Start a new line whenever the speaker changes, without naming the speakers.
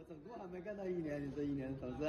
我总共还没干到一年，你这一年怎么是？